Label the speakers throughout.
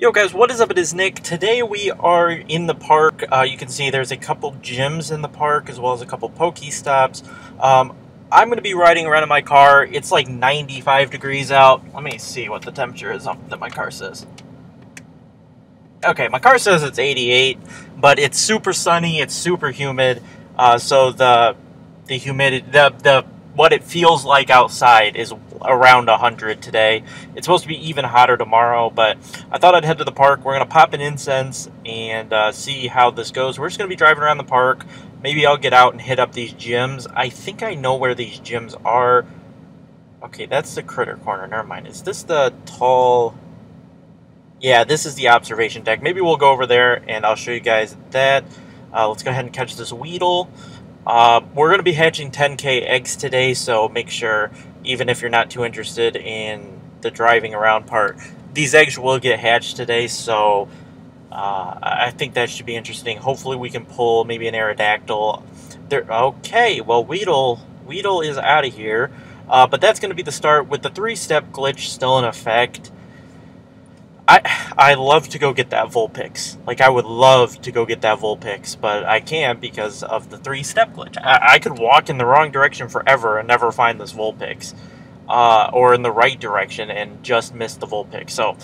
Speaker 1: Yo guys, what is up? It is Nick. Today we are in the park. Uh, you can see there's a couple gyms in the park as well as a couple Pokestops. Um, I'm going to be riding around in my car. It's like 95 degrees out. Let me see what the temperature is that my car says. Okay, my car says it's 88, but it's super sunny, it's super humid. Uh, so the the humidity, the, the what it feels like outside is around 100 today. It's supposed to be even hotter tomorrow, but I thought I'd head to the park. We're going to pop an incense and uh, see how this goes. We're just going to be driving around the park. Maybe I'll get out and hit up these gyms. I think I know where these gyms are. Okay, that's the critter corner. Never mind. Is this the tall... Yeah, this is the observation deck. Maybe we'll go over there and I'll show you guys that. Uh, let's go ahead and catch this Weedle. Uh, we're going to be hatching 10k eggs today, so make sure, even if you're not too interested in the driving around part, these eggs will get hatched today, so uh, I think that should be interesting. Hopefully we can pull maybe an Aerodactyl. There, okay, well, Weedle, Weedle is out of here, uh, but that's going to be the start with the three-step glitch still in effect. I I love to go get that Vulpix. Like I would love to go get that Vulpix, but I can't because of the three step glitch. I, I could walk in the wrong direction forever and never find this Vulpix, uh, or in the right direction and just miss the Vulpix. So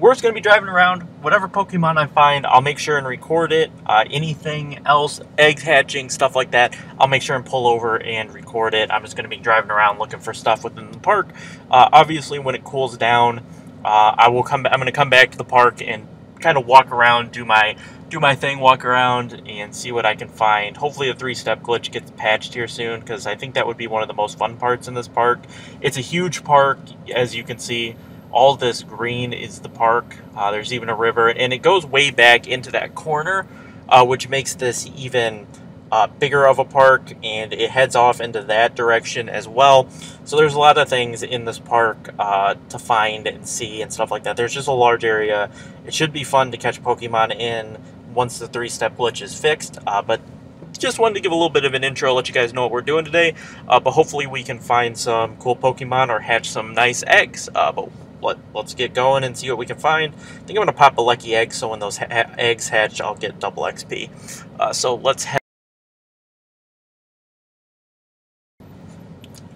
Speaker 1: we're just gonna be driving around. Whatever Pokemon I find, I'll make sure and record it. Uh, anything else, eggs hatching, stuff like that, I'll make sure and pull over and record it. I'm just gonna be driving around looking for stuff within the park. Uh, obviously, when it cools down uh, I will come. I'm going to come back to the park and kind of walk around, do my do my thing, walk around, and see what I can find. Hopefully, a three-step glitch gets patched here soon because I think that would be one of the most fun parts in this park. It's a huge park, as you can see. All this green is the park. Uh, there's even a river, and it goes way back into that corner, uh, which makes this even uh, bigger of a park and it heads off into that direction as well. So there's a lot of things in this park uh, to find and see and stuff like that. There's just a large area. It should be fun to catch Pokemon in once the three-step glitch is fixed, uh, but just wanted to give a little bit of an intro, let you guys know what we're doing today, uh, but hopefully we can find some cool Pokemon or hatch some nice eggs, uh, but let, us get going and see what we can find. I think I'm going to pop a lucky egg, so when those ha eggs hatch, I'll get double XP. Uh, so let's head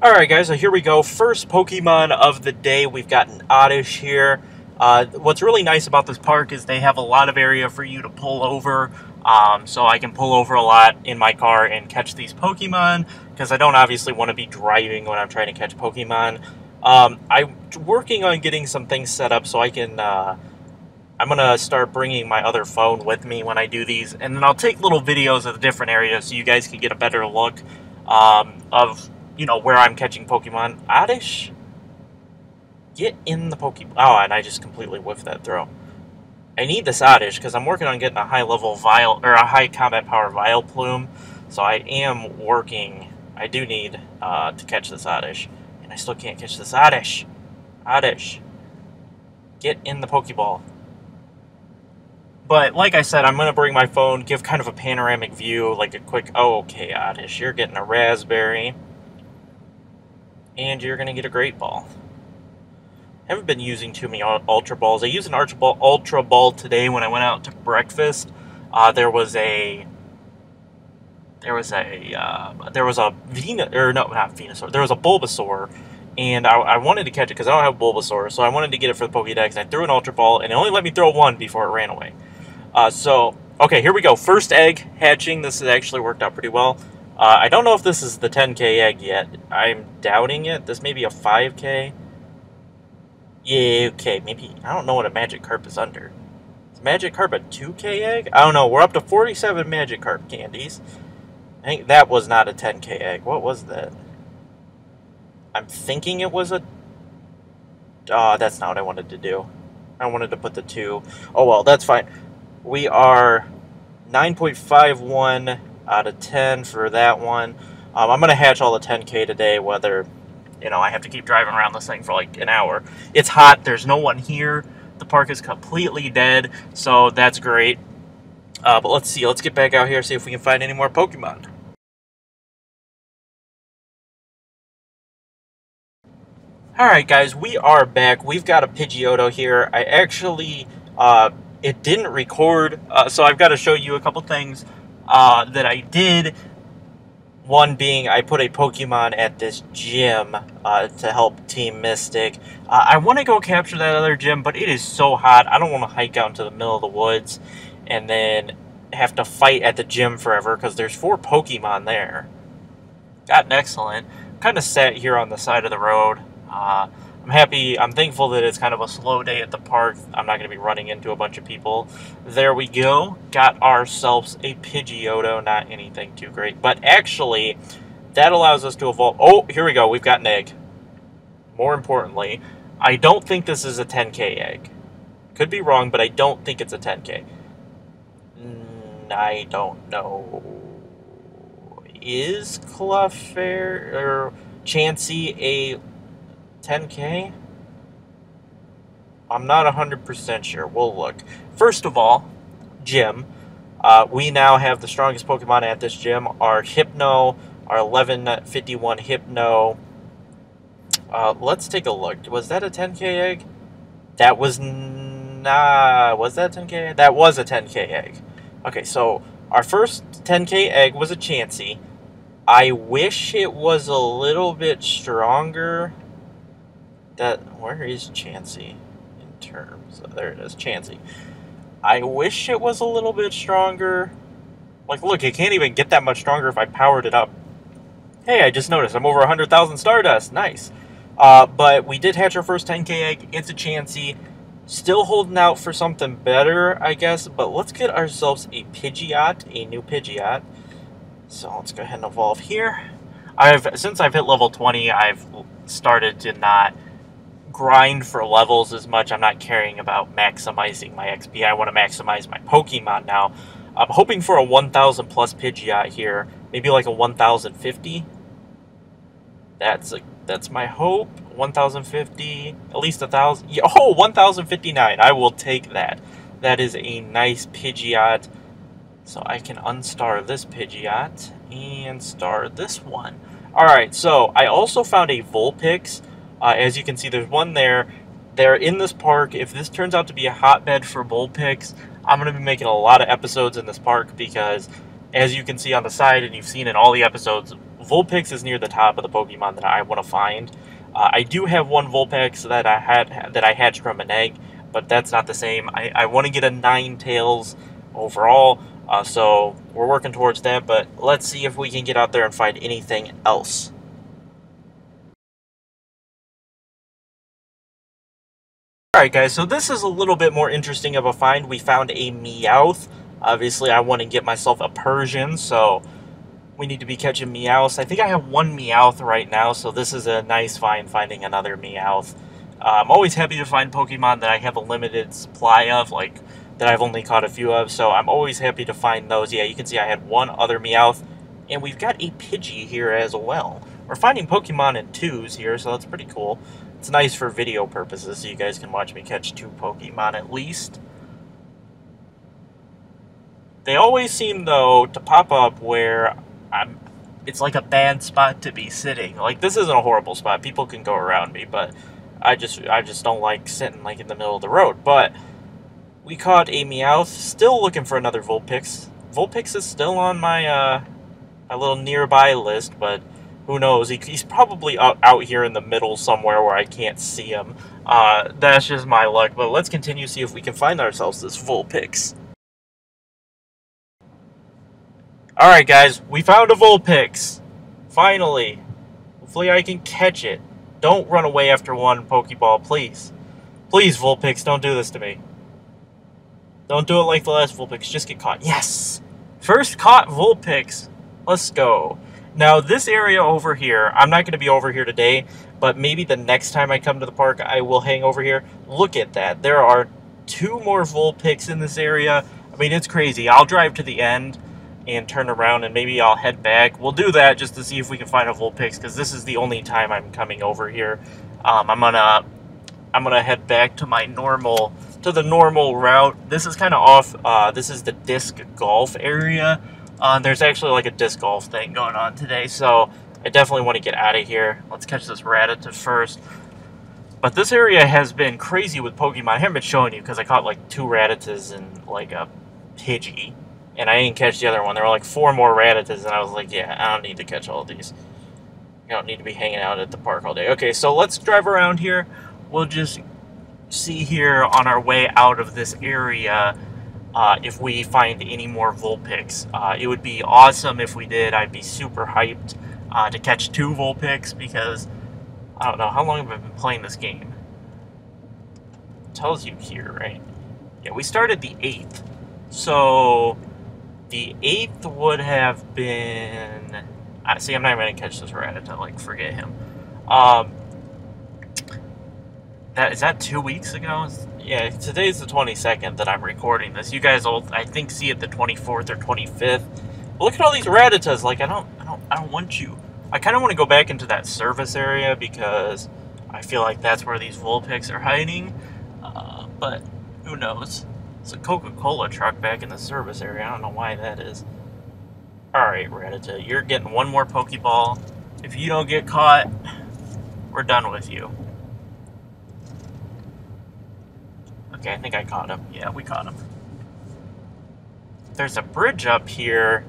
Speaker 1: Alright guys, so here we go. First Pokemon of the day. We've got an Oddish here. Uh, what's really nice about this park is they have a lot of area for you to pull over. Um, so I can pull over a lot in my car and catch these Pokemon. Because I don't obviously want to be driving when I'm trying to catch Pokemon. Um, I'm working on getting some things set up so I can... Uh, I'm going to start bringing my other phone with me when I do these. And then I'll take little videos of the different areas so you guys can get a better look um, of you know, where I'm catching Pokemon. Oddish? Get in the Pokemon. Oh, and I just completely whiffed that throw. I need this Oddish because I'm working on getting a high level Vial, or a high combat power Vileplume. So I am working. I do need uh, to catch this Oddish. And I still can't catch this Oddish. Oddish. Get in the Pokeball. But like I said, I'm going to bring my phone, give kind of a panoramic view, like a quick, oh, okay, Oddish, you're getting a raspberry and you're going to get a great ball. I haven't been using too many ultra balls. I used an ultra ball, ultra ball today when I went out to breakfast. Uh, there was a there was a uh, there was a Venus or no not Venusaur. There was a Bulbasaur, and I, I wanted to catch it because I don't have a Bulbasaur, so I wanted to get it for the Pokédex. and I threw an ultra ball, and it only let me throw one before it ran away. Uh, so okay, here we go. First egg hatching. This has actually worked out pretty well. Uh, I don't know if this is the 10k egg yet. I'm doubting it. This may be a 5k. Yeah, okay, maybe. I don't know what a Magikarp is under. Is carp? a 2k egg? I don't know. We're up to 47 Magikarp candies. I think that was not a 10k egg. What was that? I'm thinking it was a... Oh, that's not what I wanted to do. I wanted to put the 2. Oh, well, that's fine. We are 9.51 out of 10 for that one. Um, I'm going to hatch all the 10K today, whether, you know, I have to keep driving around this thing for like an hour. It's hot. There's no one here. The park is completely dead, so that's great. Uh, but let's see. Let's get back out here see if we can find any more Pokemon. Alright guys, we are back. We've got a Pidgeotto here. I actually Uh, it didn't record, uh, so I've got to show you a couple things uh, that I did. One being I put a Pokemon at this gym uh, to help Team Mystic. Uh, I want to go capture that other gym, but it is so hot. I don't want to hike out into the middle of the woods and then have to fight at the gym forever because there's four Pokemon there. Got an excellent. Kind of sat here on the side of the road. Uh, I'm happy, I'm thankful that it's kind of a slow day at the park. I'm not going to be running into a bunch of people. There we go. Got ourselves a Pidgeotto. Not anything too great. But actually, that allows us to evolve. Oh, here we go. We've got an egg. More importantly, I don't think this is a 10k egg. Could be wrong, but I don't think it's a 10k. Mm, don't know. Is Clefairy or Chansey a 10k? I'm not 100% sure. We'll look. First of all, gym. Uh, we now have the strongest Pokemon at this gym. Our Hypno, our 1151 Hypno. Uh, let's take a look. Was that a 10k egg? That was not... Was that 10k That was a 10k egg. Okay, so our first 10k egg was a Chansey. I wish it was a little bit stronger that where is Chansey in terms? Of, there it is, Chansey. I wish it was a little bit stronger. Like, look, it can't even get that much stronger if I powered it up. Hey, I just noticed I'm over 100,000 Stardust. Nice. Uh, but we did hatch our first 10k egg. It's a Chansey. Still holding out for something better, I guess. But let's get ourselves a Pidgeot, a new Pidgeot. So let's go ahead and evolve here. I've Since I've hit level 20, I've started to not grind for levels as much. I'm not caring about maximizing my XP. I want to maximize my Pokemon now. I'm hoping for a 1,000 plus Pidgeot here. Maybe like a 1,050. That's a, that's my hope. 1,050, at least a thousand. Yeah, oh, 1,059. I will take that. That is a nice Pidgeot. So I can unstar this Pidgeot and star this one. Alright, so I also found a Vulpix uh, as you can see, there's one there. They're in this park. If this turns out to be a hotbed for Vulpix, I'm going to be making a lot of episodes in this park because, as you can see on the side, and you've seen in all the episodes, Vulpix is near the top of the Pokemon that I want to find. Uh, I do have one Vulpix that I had that I hatched from an egg, but that's not the same. I, I want to get a Ninetales overall, uh, so we're working towards that. But let's see if we can get out there and find anything else. Alright guys, so this is a little bit more interesting of a find. We found a Meowth. Obviously, I want to get myself a Persian, so we need to be catching Meowths. I think I have one Meowth right now, so this is a nice find, finding another Meowth. Uh, I'm always happy to find Pokemon that I have a limited supply of, like, that I've only caught a few of, so I'm always happy to find those. Yeah, you can see I had one other Meowth, and we've got a Pidgey here as well. We're finding Pokemon in twos here, so that's pretty cool. It's nice for video purposes, so you guys can watch me catch two Pokemon at least. They always seem, though, to pop up where I'm... It's like a bad spot to be sitting. Like, this isn't a horrible spot. People can go around me, but I just I just don't like sitting, like, in the middle of the road. But we caught a Meowth. Still looking for another Vulpix. Vulpix is still on my, uh, my little nearby list, but who knows? He, he's probably out, out here in the middle somewhere where I can't see him. Uh, that's just my luck, but let's continue to see if we can find ourselves this Vulpix. Alright guys, we found a Vulpix. Finally. Hopefully I can catch it. Don't run away after one Pokeball, please. Please, Vulpix, don't do this to me. Don't do it like the last Vulpix, just get caught. Yes! First caught Vulpix. Let's go. Now, this area over here, I'm not going to be over here today, but maybe the next time I come to the park, I will hang over here. Look at that. There are two more Vulpix in this area. I mean, it's crazy. I'll drive to the end and turn around, and maybe I'll head back. We'll do that just to see if we can find a Vulpix, because this is the only time I'm coming over here. Um, I'm gonna, I'm gonna head back to my normal, to the normal route. This is kind of off. Uh, this is the disc golf area. Uh, there's actually like a disc golf thing going on today, so I definitely want to get out of here. Let's catch this Rattata first. But this area has been crazy with Pokemon. I haven't been showing you because I caught like two Rattatas and like a Pidgey. And I didn't catch the other one. There were like four more Rattatas, and I was like, yeah, I don't need to catch all these. You don't need to be hanging out at the park all day. Okay, so let's drive around here. We'll just see here on our way out of this area uh, if we find any more Vulpix. Uh, it would be awesome if we did. I'd be super hyped uh, to catch two Vulpix because I don't know how long have I been playing this game. It tells you here, right? Yeah, we started the 8th. So the 8th would have been... I see, I'm not even to catch this Rattata, like, forget him. Um, that Is that two weeks ago? Yeah, today's the 22nd that I'm recording this. You guys will, I think, see it the 24th or 25th. look at all these Rattatas. Like, I don't, I don't, I don't want you. I kind of want to go back into that service area because I feel like that's where these Vulpix are hiding. Uh, but who knows? It's a Coca-Cola truck back in the service area. I don't know why that is. Alright, Rattata, you're getting one more Pokeball. If you don't get caught, we're done with you. Okay, I think I caught him. Yeah, we caught him. There's a bridge up here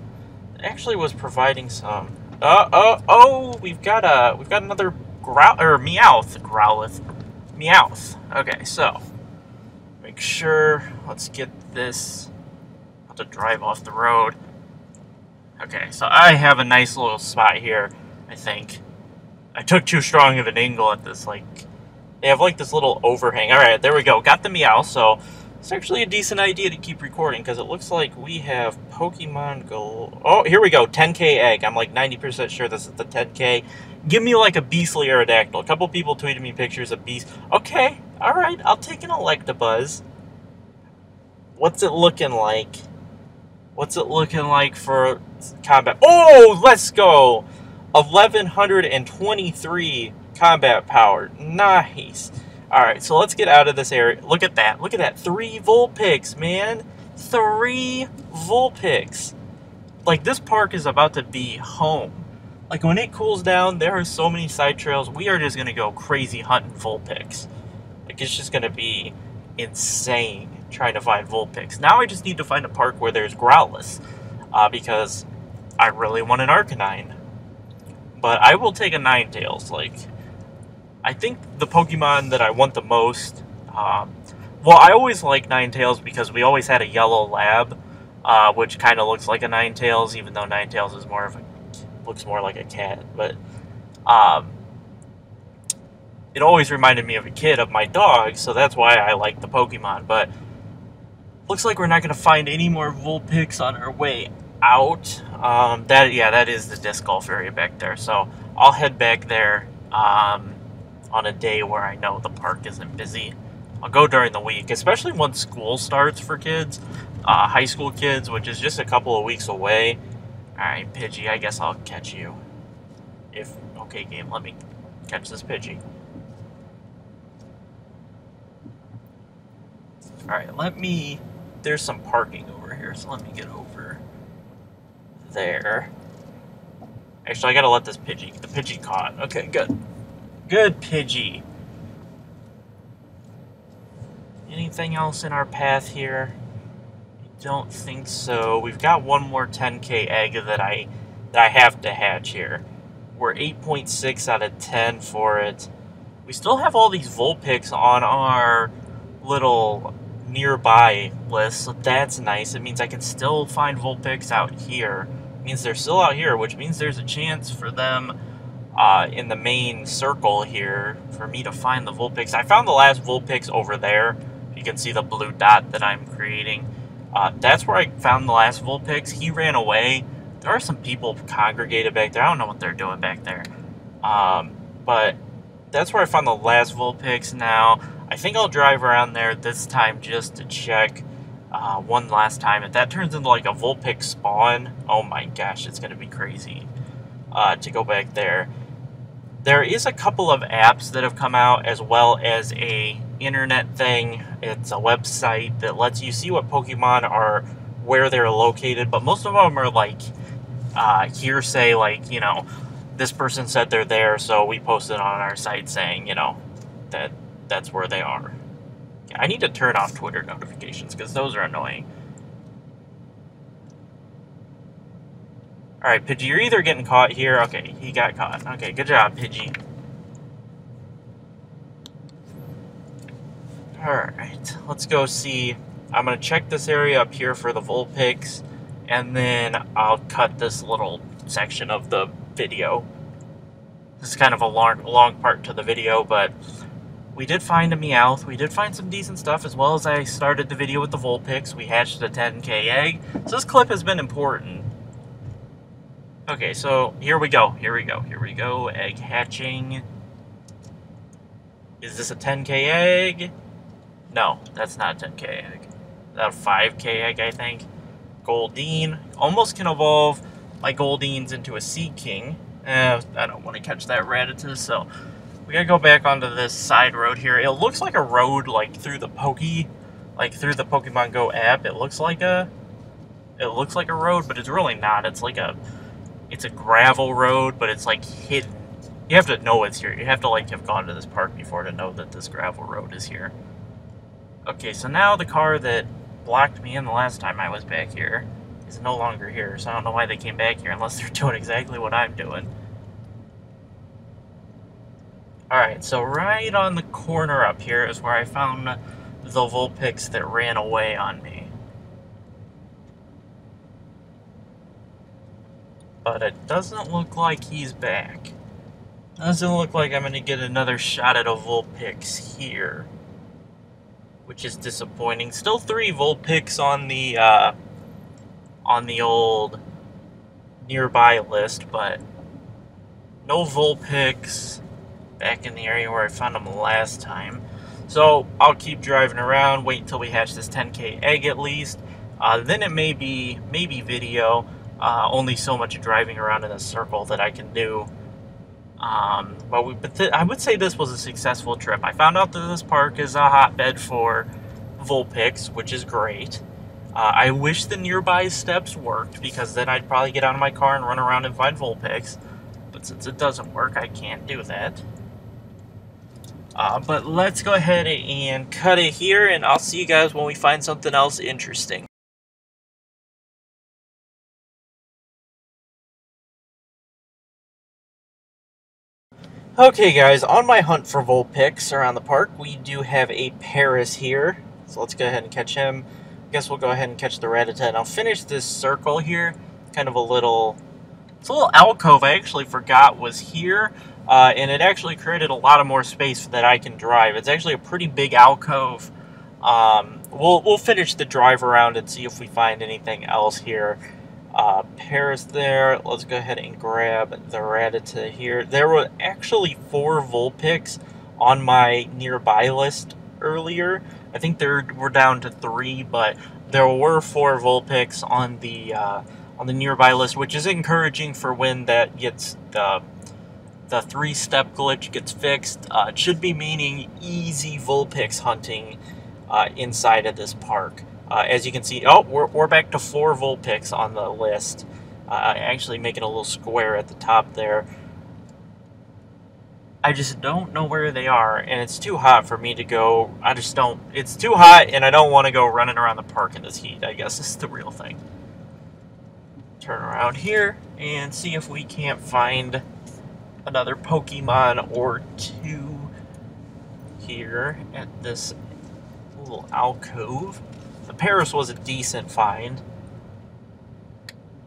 Speaker 1: that actually was providing some uh, oh, oh, we've got a, we've got another growl, or Meowth, Growlithe, Meowth. Okay, so, make sure, let's get this, have to drive off the road. Okay, so I have a nice little spot here, I think. I took too strong of an angle at this, like, they have like this little overhang. Alright, there we go, got the Meow, so it's actually a decent idea to keep recording because it looks like we have Pokemon Go. Oh, here we go. 10k egg. I'm like 90% sure this is the 10k. Give me like a beastly Aerodactyl. A couple people tweeted me pictures of beast. Okay, all right. I'll take an Electabuzz. What's it looking like? What's it looking like for combat? Oh, let's go. 1123 combat power. Nice. Alright, so let's get out of this area. Look at that. Look at that. Three Vulpix, man. Three Vulpix. Like, this park is about to be home. Like, when it cools down, there are so many side trails. We are just going to go crazy hunting Vulpix. Like, it's just going to be insane trying to find Vulpix. Now I just need to find a park where there's Growlithe. Uh, because I really want an Arcanine. But I will take a Ninetales. Like, I think the Pokemon that I want the most, um, well, I always like Ninetales because we always had a yellow lab, uh, which kind of looks like a Ninetales, even though Ninetales is more of a, looks more like a cat, but, um, it always reminded me of a kid of my dog, so that's why I like the Pokemon, but looks like we're not going to find any more Vulpix on our way out. Um, that, yeah, that is the disc golf area back there, so I'll head back there, um, on a day where I know the park isn't busy. I'll go during the week, especially once school starts for kids, uh, high school kids, which is just a couple of weeks away. Alright, Pidgey, I guess I'll catch you. If, okay, game, let me catch this Pidgey. Alright, let me, there's some parking over here, so let me get over there. Actually, I gotta let this Pidgey, the Pidgey caught. Okay, good. Good, Pidgey. Anything else in our path here? I don't think so. We've got one more 10k egg that I that I have to hatch here. We're 8.6 out of 10 for it. We still have all these Vulpix on our little nearby list, so that's nice. It means I can still find Vulpix out here. It means they're still out here, which means there's a chance for them uh, in the main circle here for me to find the Vulpix. I found the last Vulpix over there. You can see the blue dot that I'm creating. Uh, that's where I found the last Vulpix. He ran away. There are some people congregated back there. I don't know what they're doing back there. Um, but that's where I found the last Vulpix now. I think I'll drive around there this time just to check uh, one last time. If that turns into like a Vulpix spawn, oh my gosh, it's going to be crazy uh, to go back there. There is a couple of apps that have come out as well as a internet thing. It's a website that lets you see what Pokemon are, where they're located, but most of them are like uh, hearsay, like, you know, this person said they're there, so we posted on our site saying, you know, that that's where they are. I need to turn off Twitter notifications because those are annoying. Alright, Pidgey, you're either getting caught here. Okay, he got caught. Okay, good job, Pidgey. Alright, let's go see. I'm going to check this area up here for the Vulpix, and then I'll cut this little section of the video. This is kind of a long, long part to the video, but we did find a Meowth. We did find some decent stuff, as well as I started the video with the Vulpix. We hatched a 10k egg. So this clip has been important. Okay, so here we go. Here we go. Here we go. Egg hatching. Is this a 10k egg? No, that's not a 10k egg. That a 5k egg, I think. Goldeen. Almost can evolve my Goldeens into a Seaking. Eh, I don't want to catch that Rattata, so we gotta go back onto this side road here. It looks like a road, like, through the Poke, like, through the Pokemon Go app. It looks like a, it looks like a road, but it's really not. It's like a it's a gravel road, but it's like hidden. You have to know it's here. You have to like have gone to this park before to know that this gravel road is here. Okay, so now the car that blocked me in the last time I was back here is no longer here, so I don't know why they came back here unless they're doing exactly what I'm doing. Alright, so right on the corner up here is where I found the Vulpix that ran away on me. But it doesn't look like he's back. Doesn't look like I'm going to get another shot at a Vulpix here. Which is disappointing. Still three Vulpix on the, uh, on the old nearby list, but no Vulpix back in the area where I found them last time. So I'll keep driving around, wait until we hatch this 10k egg at least. Uh, then it may be, maybe video uh, only so much driving around in a circle that I can do. Um, but we, but I would say this was a successful trip. I found out that this park is a hotbed for Vulpix, which is great. Uh, I wish the nearby steps worked because then I'd probably get out of my car and run around and find Vulpix. But since it doesn't work, I can't do that. Uh, but let's go ahead and cut it here, and I'll see you guys when we find something else interesting. Okay guys, on my hunt for Vulpix around the park, we do have a Paras here. So let's go ahead and catch him. I guess we'll go ahead and catch the Rattata. And I'll finish this circle here. Kind of a little... It's a little alcove I actually forgot was here. Uh, and it actually created a lot of more space that I can drive. It's actually a pretty big alcove. Um, we'll, we'll finish the drive around and see if we find anything else here uh, Paras there. Let's go ahead and grab the Rattata here. There were actually four Vulpix on my nearby list earlier. I think there were down to three, but there were four Vulpix on the uh, on the nearby list, which is encouraging for when that gets the the three-step glitch gets fixed. Uh, it should be meaning easy Vulpix hunting uh, inside of this park. Uh, as you can see, oh, we're, we're back to four Vulpix on the list. Uh, actually making a little square at the top there. I just don't know where they are, and it's too hot for me to go. I just don't. It's too hot, and I don't want to go running around the park in this heat, I guess is the real thing. Turn around here and see if we can't find another Pokemon or two here at this little alcove. The Paras was a decent find.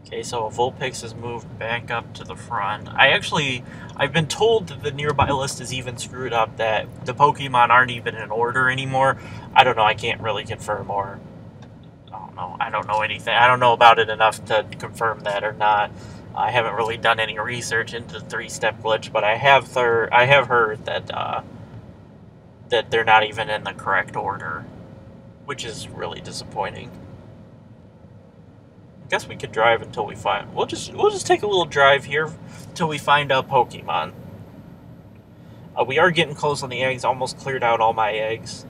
Speaker 1: Okay, so Vulpix has moved back up to the front. I actually, I've been told that the nearby list is even screwed up, that the Pokemon aren't even in order anymore. I don't know, I can't really confirm or, I don't know, I don't know anything. I don't know about it enough to confirm that or not. I haven't really done any research into the three-step glitch, but I have thir I have heard that, uh, that they're not even in the correct order which is really disappointing. I guess we could drive until we find. We'll just we'll just take a little drive here until we find a Pokemon. Uh, we are getting close on the eggs. Almost cleared out all my eggs.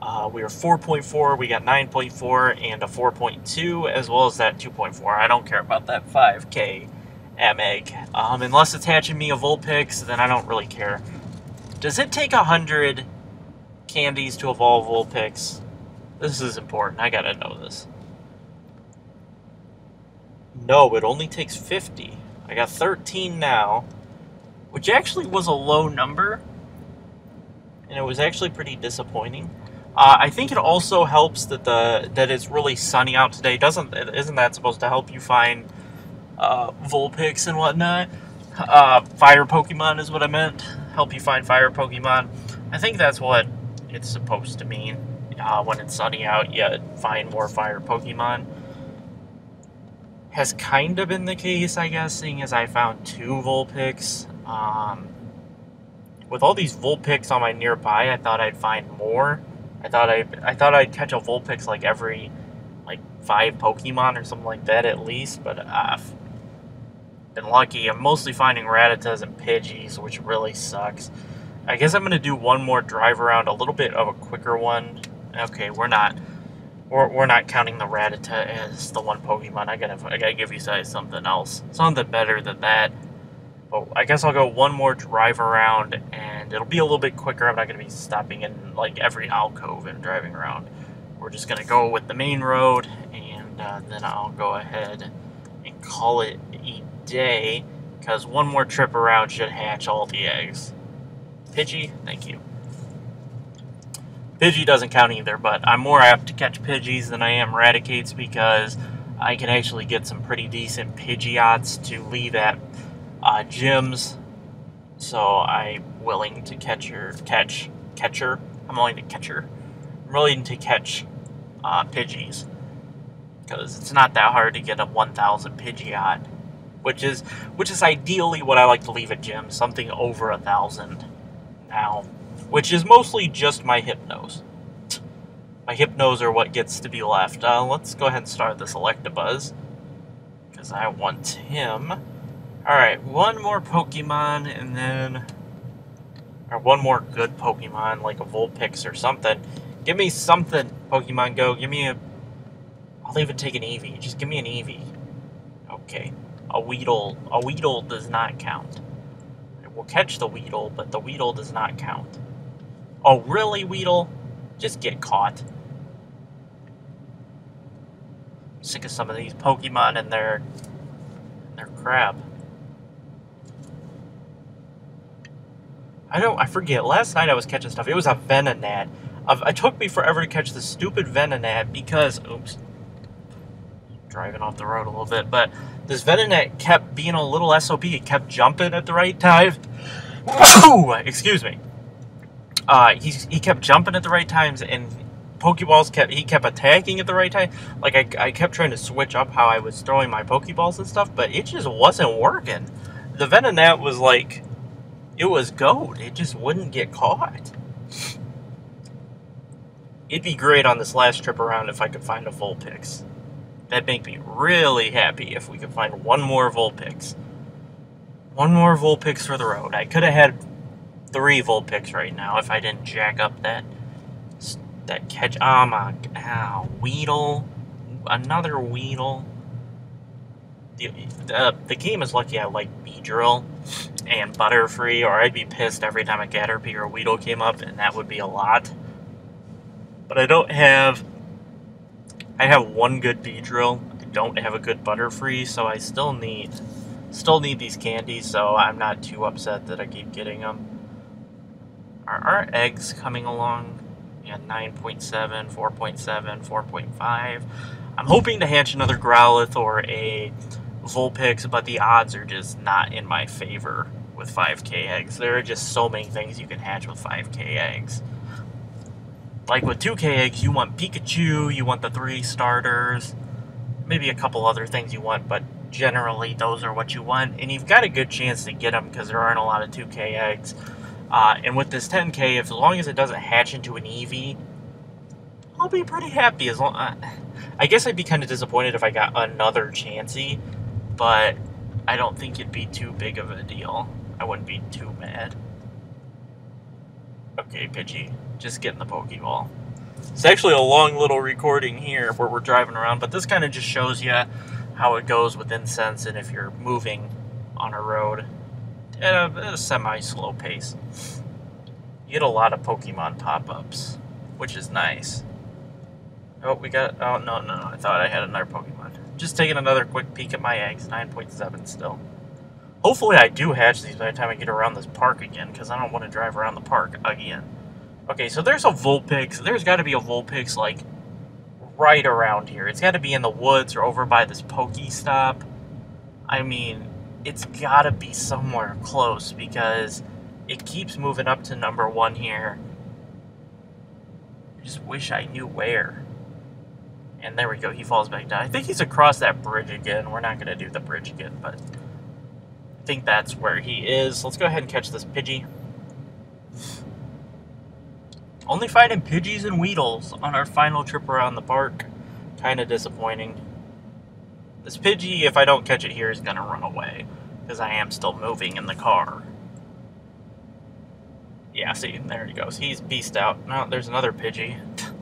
Speaker 1: Uh, we are 4.4, we got 9.4, and a 4.2, as well as that 2.4. I don't care about that 5k M egg. Um, unless it's hatching me a Vulpix, then I don't really care. Does it take 100 candies to evolve Vulpix? This is important. I gotta know this. No, it only takes 50. I got 13 now, which actually was a low number, and it was actually pretty disappointing. Uh, I think it also helps that the that it's really sunny out today. Doesn't isn't that supposed to help you find uh, Vulpix and whatnot? Uh, fire Pokemon is what I meant. Help you find fire Pokemon. I think that's what it's supposed to mean. Uh, when it's sunny out, you find more fire Pokemon. Has kind of been the case, I guess, seeing as I found two Vulpix. Um, with all these Vulpix on my nearby, I thought I'd find more. I thought I I thought I'd catch a Vulpix like every like five Pokemon or something like that at least, but I've been lucky. I'm mostly finding Rattatas and Pidgeys, which really sucks. I guess I'm gonna do one more drive around, a little bit of a quicker one. Okay, we're not we're, we're not counting the Rattata as the one Pokemon. I gotta I gotta give you guys something else, something better than that. But I guess I'll go one more drive around, and it'll be a little bit quicker. I'm not gonna be stopping in like every alcove and driving around. We're just gonna go with the main road, and uh, then I'll go ahead and call it a day, because one more trip around should hatch all the eggs. Pidgey, thank you. Pidgey doesn't count either, but I'm more apt to catch Pidgeys than I am Raticates because I can actually get some pretty decent Pidgeots to leave at uh, gyms. So I'm willing to catch her, catch, catcher. I'm willing to catch her. I'm willing to catch uh, Pidgeys because it's not that hard to get a 1,000 Pidgeot, which is which is ideally what I like to leave at gyms, something over a thousand now which is mostly just my Hypnos. My Hypnos are what gets to be left. Uh, let's go ahead and start this Electabuzz, because I want him. Alright, one more Pokemon, and then... Or one more good Pokemon, like a Vulpix or something. Give me something, Pokemon Go. Give me a... I'll even take an Eevee. Just give me an Eevee. Okay. A Weedle. A Weedle does not count. We'll catch the Weedle, but the Weedle does not count. Oh, really, Weedle? Just get caught. Sick of some of these Pokemon and their, their crap. I don't, I forget, last night I was catching stuff. It was a Venonat. It took me forever to catch the stupid Venonat because, oops, driving off the road a little bit, but this Venonat kept being a little SOP. It kept jumping at the right time. Excuse me uh, he, he kept jumping at the right times and Pokeballs kept he kept attacking at the right time. Like I, I kept trying to switch up how I was throwing my Pokeballs and stuff, but it just wasn't working. The Venonat was like it was gold. It just wouldn't get caught. It'd be great on this last trip around if I could find a Vulpix. That'd make me really happy if we could find one more Vulpix. One more Vulpix for the road. I could have had three Vulpix right now if I didn't jack up that that catch. Oh my, ow, Weedle, another Weedle. The, the, the game is lucky I like Beedrill and Butterfree, or I'd be pissed every time a Caterpie or Weedle came up, and that would be a lot. But I don't have... I have one good Beedrill. I don't have a good Butterfree, so I still need... Still need these candies, so I'm not too upset that I keep getting them. Are our eggs coming along? Yeah, 9.7, 4.7, 4.5. I'm hoping to hatch another Growlithe or a Vulpix, but the odds are just not in my favor with 5k eggs. There are just so many things you can hatch with 5k eggs. Like with 2k eggs, you want Pikachu, you want the three starters, maybe a couple other things you want, but generally those are what you want. And you've got a good chance to get them because there aren't a lot of 2k eggs. Uh, and with this 10k, if as long as it doesn't hatch into an Eevee, I'll be pretty happy. As long, uh, I guess I'd be kind of disappointed if I got another Chansey, but I don't think it'd be too big of a deal. I wouldn't be too mad. Okay, Pidgey, just getting the Pokeball. It's actually a long little recording here where we're driving around, but this kind of just shows you how it goes with incense and if you're moving on a road at a, a semi-slow pace. You get a lot of Pokemon pop-ups, which is nice. Oh, we got... Oh, no, no, no. I thought I had another Pokemon. Just taking another quick peek at my eggs. 9.7 still. Hopefully I do hatch these by the time I get around this park again, because I don't want to drive around the park again. Okay, so there's a Vulpix. There's got to be a Vulpix, like, right around here. It's got to be in the woods or over by this Pokestop. I mean, it's got to be somewhere close, because it keeps moving up to number one here. I just wish I knew where. And there we go, he falls back down. I think he's across that bridge again. We're not to do the bridge again, but I think that's where he is. Let's go ahead and catch this Pidgey. Only finding Pidgeys and Weedles on our final trip around the park. Kind of disappointing. This Pidgey, if I don't catch it here, is to run away. Because I am still moving in the car. Yeah, see, there he goes. He's beast out. Now, there's another Pidgey.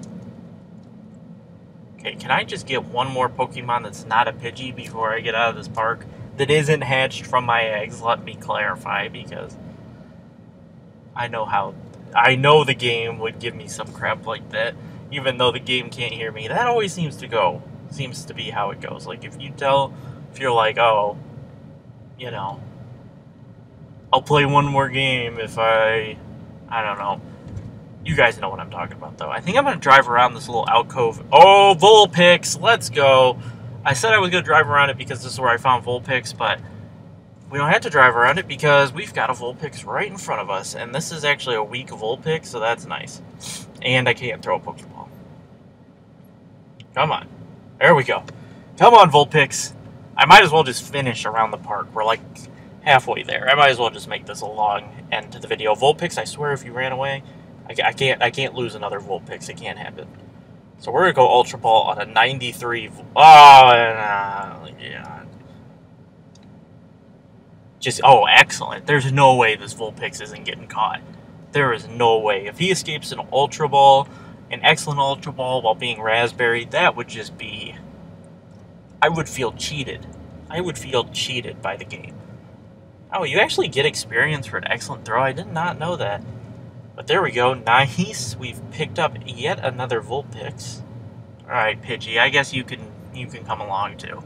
Speaker 1: Okay, can I just get one more Pokemon that's not a Pidgey before I get out of this park? That isn't hatched from my eggs, let me clarify, because I know how... I know the game would give me some crap like that, even though the game can't hear me. That always seems to go. Seems to be how it goes. Like, if you tell... If you're like, oh, you know, I'll play one more game if I... I don't know you guys know what I'm talking about, though. I think I'm going to drive around this little alcove. Oh, Vulpix! Let's go! I said I was going to drive around it because this is where I found Vulpix, but we don't have to drive around it because we've got a Vulpix right in front of us. And this is actually a weak Vulpix, so that's nice. And I can't throw a Pokeball. Come on. There we go. Come on, Vulpix. I might as well just finish around the park. We're like halfway there. I might as well just make this a long end to the video. Vulpix, I swear if you ran away, I, I can't I can't lose another Vulpix. It can't happen. So we're gonna go Ultra Ball on a 93. Oh, uh, yeah. Just oh, excellent. There's no way this Vulpix isn't getting caught. There is no way. If he escapes an Ultra Ball, an excellent Ultra Ball while being Raspberry, that would just be. I would feel cheated. I would feel cheated by the game. Oh, you actually get experience for an excellent throw? I did not know that. But there we go. Nice. We've picked up yet another Vulpix. Alright, Pidgey, I guess you can you can come along too.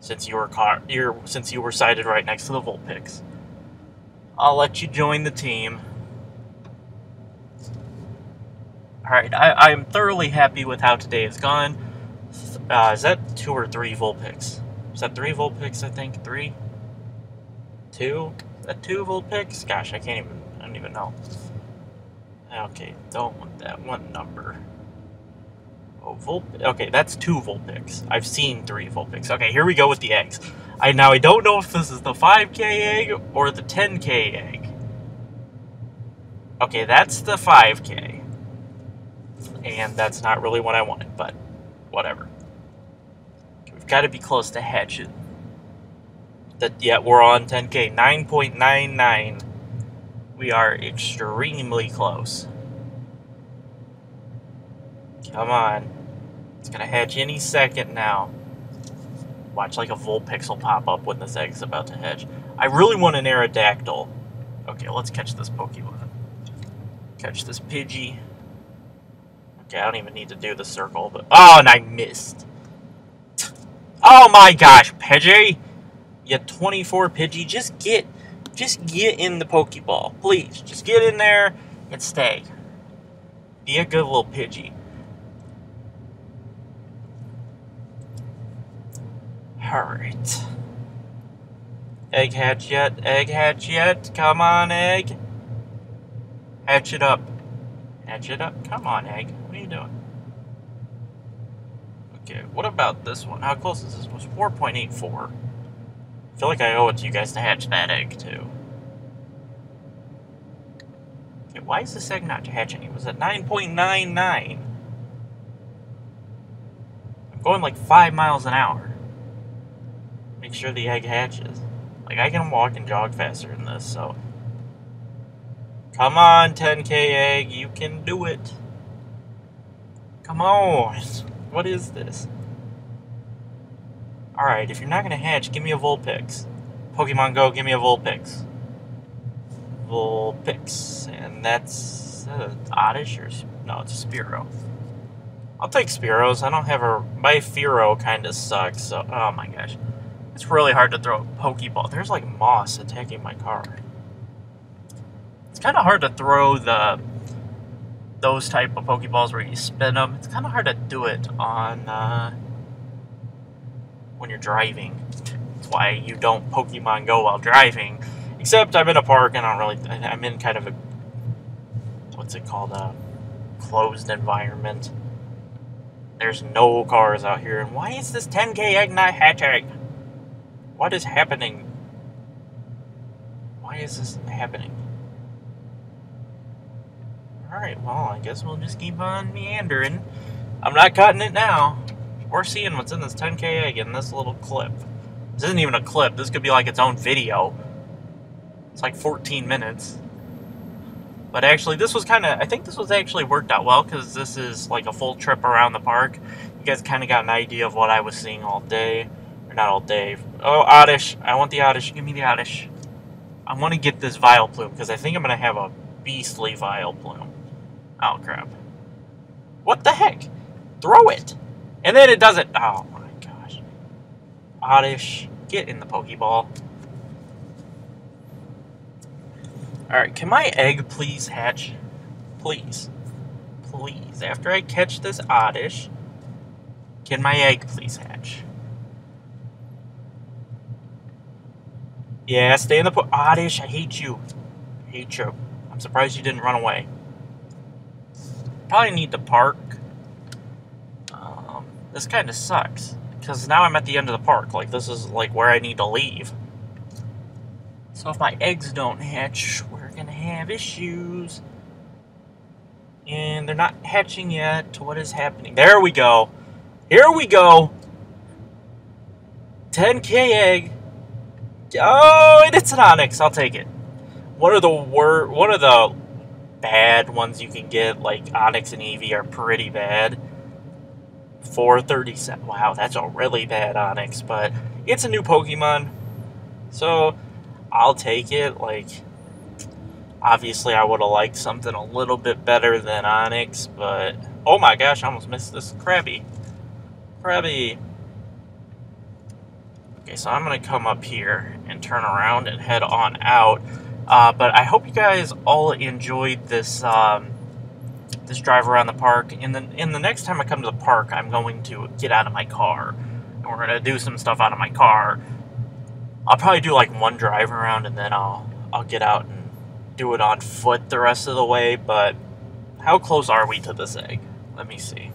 Speaker 1: Since you were caught you're since you were sighted right next to the Vulpix. I'll let you join the team. Alright, I, I'm thoroughly happy with how today has gone. Uh, is that two or three Vulpix? Is that three Vulpix, I think? Three? Two? Is that two Vulpix? Gosh, I can't even, I don't even know. Okay, don't want that one number. Oh, Vulp okay, that's two Vulpix. I've seen three Vulpix. Okay, here we go with the eggs. I Now, I don't know if this is the 5k egg or the 10k egg. Okay, that's the 5k. And that's not really what I wanted, but whatever. Got to be close to hatching. That, yeah, we're on 10k. 9.99 we are extremely close. Come on. It's gonna hatch any second now. Watch like a Vulpix pop up when this egg's about to hatch. I really want an Aerodactyl. Okay, let's catch this Pokemon. Catch this Pidgey. Okay, I don't even need to do the circle, but... Oh, and I missed. Oh my gosh, Pidgey! You 24 Pidgey, just get just get in the Pokeball. Please. Just get in there and stay. Be a good little Pidgey. Alright. Egg hatch yet? Egg hatch yet? Come on, egg. Hatch it up. Hatch it up. Come on, egg. What are you doing? Okay, what about this one? How close is this? Was 4.84 feel like I owe it to you guys to hatch that egg, too. Okay, why is this egg not hatching? It was at 9.99. I'm going like 5 miles an hour. Make sure the egg hatches. Like, I can walk and jog faster than this, so... Come on, 10k egg, you can do it. Come on. What is this? Alright, if you're not gonna hatch, give me a Vulpix. Pokemon Go, give me a Vulpix. Vulpix. And that's uh, Oddish or... No, it's a Spearow. I'll take Spearows. I don't have a... My Fearow kind of sucks, so... Oh my gosh. It's really hard to throw a Pokeball. There's like moss attacking my car. It's kind of hard to throw the those type of Pokeballs where you spin them. It's kind of hard to do it on uh, when you're driving. That's why you don't Pokemon Go while driving. Except I'm in a park and I don't really. I'm in kind of a what's it called a closed environment. There's no cars out here, and why is this 10k egg not hatching? What is happening? Why is this happening? Alright, well, I guess we'll just keep on meandering. I'm not cutting it now. We're seeing what's in this 10k egg in this little clip. This isn't even a clip. This could be like its own video. It's like 14 minutes. But actually, this was kind of, I think this was actually worked out well because this is like a full trip around the park. You guys kind of got an idea of what I was seeing all day. Or not all day. Oh, Oddish. I want the Oddish. Give me the Oddish. I want to get this Vileplume because I think I'm going to have a beastly Vileplume. Oh, crap. What the heck? Throw it! And then it doesn't. Oh my gosh. Oddish, get in the Pokeball. Alright, can my egg please hatch? Please. Please. After I catch this Oddish, can my egg please hatch? Yeah, stay in the po- Oddish, I hate you. I hate you. I'm surprised you didn't run away. Probably need to park. Um, this kind of sucks. Because now I'm at the end of the park. Like, this is, like, where I need to leave. So if my eggs don't hatch, we're gonna have issues. And they're not hatching yet. What is happening? There we go. Here we go. 10k egg. Oh, and it's an Onix. I'll take it. What are the wor What are the bad ones you can get? Like Onix and Eevee are pretty bad. 437. Wow, that's a really bad Onix, but it's a new Pokemon. So I'll take it. Like, obviously, I would have liked something a little bit better than Onix, but oh my gosh, I almost missed this Krabby. Krabby. Okay, so I'm going to come up here and turn around and head on out. Uh, but I hope you guys all enjoyed this um, this drive around the park. And then, in the next time I come to the park, I'm going to get out of my car. And we're to do some stuff out of my car. I'll probably do like one drive around and then I'll I'll get out and do it on foot the rest of the way. But how close are we to this egg? Let me see.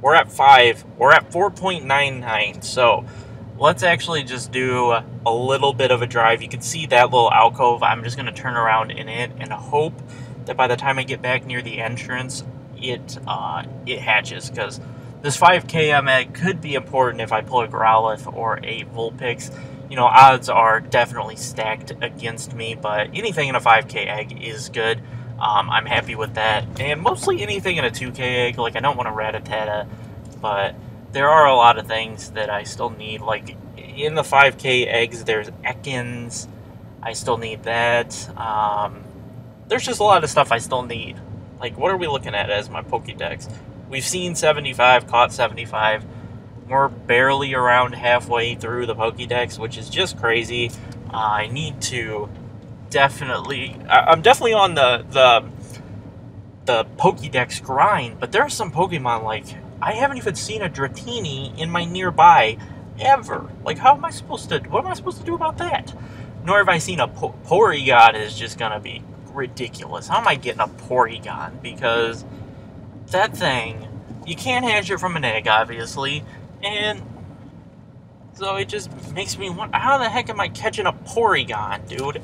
Speaker 1: We're at five. We're at 4.99. So let's actually just do a little bit of a drive. You can see that little alcove. I'm just going to turn around in it and hope that by the time I get back near the entrance, it uh, it hatches. Because this 5km egg could be important if I pull a Growlithe or a Vulpix. You know, odds are definitely stacked against me, but anything in a 5k egg is good. Um, I'm happy with that. And mostly anything in a 2k egg. Like, I don't want a Rattata, but there are a lot of things that I still need. Like in the 5K eggs, there's Ekans. I still need that. Um, there's just a lot of stuff I still need. Like, what are we looking at as my Pokédex? We've seen 75, caught 75. We're barely around halfway through the Pokédex, which is just crazy. Uh, I need to definitely. I, I'm definitely on the the the Pokédex grind, but there are some Pokemon like I haven't even seen a Dratini in my nearby ever. Like, how am I supposed to, what am I supposed to do about that? Nor have I seen a po- Porygon is just gonna be ridiculous. How am I getting a Porygon? Because that thing, you can't hatch it from an egg, obviously, and so it just makes me wonder, how the heck am I catching a Porygon, dude?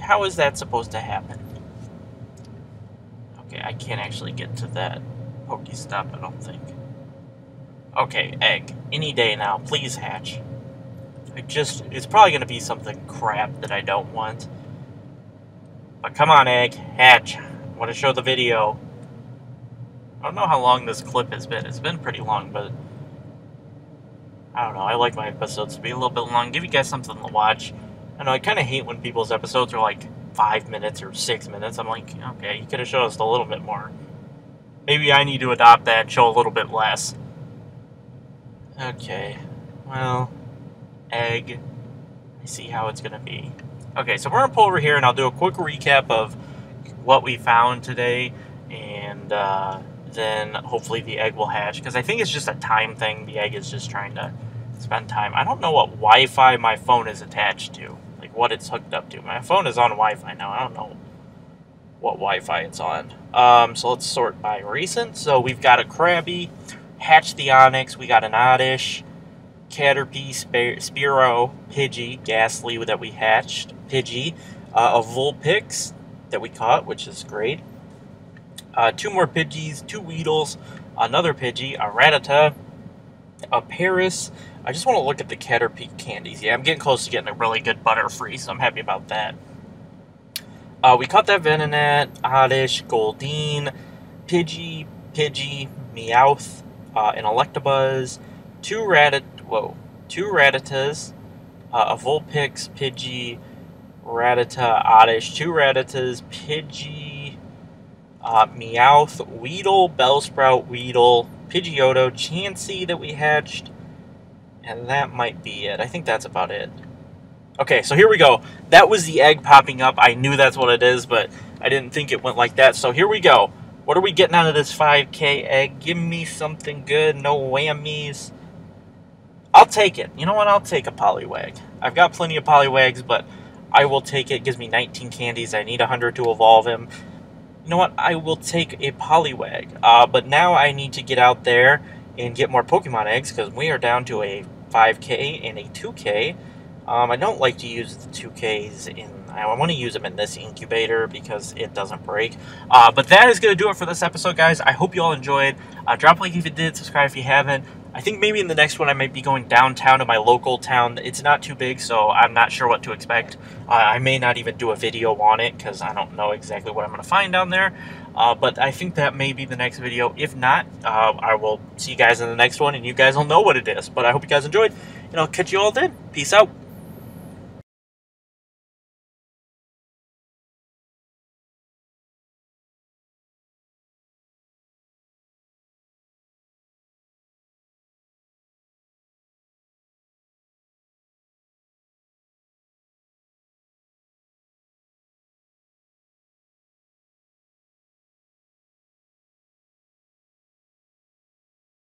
Speaker 1: How is that supposed to happen? Okay, I can't actually get to that Pokestop, I don't think. Okay, egg. Any day now. Please hatch. I just... It's probably going to be something crap that I don't want. But come on, egg. Hatch. I want to show the video. I don't know how long this clip has been. It's been pretty long, but... I don't know. I like my episodes to be a little bit long. Give you guys something to watch. I know I kind of hate when people's episodes are like five minutes or six minutes. I'm like, okay, you could have showed us a little bit more. Maybe I need to adopt that show a little bit less. Okay, well, egg. I see how it's going to be. Okay, so we're going to pull over here and I'll do a quick recap of what we found today and uh, then hopefully the egg will hatch because I think it's just a time thing. The egg is just trying to spend time. I don't know what Wi-Fi my phone is attached to, like what it's hooked up to. My phone is on Wi-Fi now. I don't know what Wi-Fi it's on. Um, so let's sort by recent. So we've got a Krabby, Hatch the Onix, we got an Oddish, Caterpie, Spearow, Pidgey, Gastly that we hatched, Pidgey, uh, a Vulpix that we caught, which is great. Uh, two more Pidgeys, two Weedles, another Pidgey, a Rattata, a Paras. I just want to look at the Caterpie candies. Yeah, I'm getting close to getting a really good Butterfree, so I'm happy about that. Uh, we caught that Venonat, Oddish, Goldeen, Pidgey, Pidgey, Meowth, uh, an Electabuzz, two Rattata, whoa, two Rattatas, uh, a Vulpix, Pidgey, Rattata, Oddish, two Rattatas, Pidgey, uh, Meowth, Weedle, Bellsprout, Weedle, Pidgeotto, Chansey that we hatched, and that might be it. I think that's about it. Okay, so here we go. That was the egg popping up. I knew that's what it is, but I didn't think it went like that. So here we go. What are we getting out of this 5K egg? Give me something good. No whammies. I'll take it. You know what? I'll take a Poliwag. I've got plenty of Poliwags, but I will take it. it gives me 19 candies. I need 100 to evolve him. You know what? I will take a Poliwag. Uh, but now I need to get out there and get more Pokemon eggs because we are down to a 5K and a 2K. Um, I don't like to use the 2Ks in... I want to use them in this incubator because it doesn't break. Uh, but that is going to do it for this episode, guys. I hope you all enjoyed. Uh, drop a like if you did. Subscribe if you haven't. I think maybe in the next one I might be going downtown to my local town. It's not too big, so I'm not sure what to expect. Uh, I may not even do a video on it because I don't know exactly what I'm going to find down there. Uh, but I think that may be the next video. If not, uh, I will see you guys in the next one, and you guys will know what it is. But I hope you guys enjoyed, and I'll catch you all then. Peace out.